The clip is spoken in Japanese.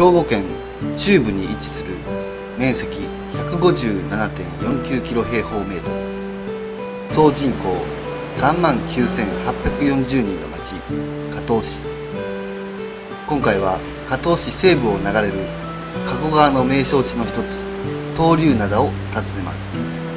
兵庫県中部に位置する面積157.49平方メートル。総人口3万9840人の町加東市。今回は加東市西部を流れる加古川の名勝地の一つ東竜灘を訪ねます。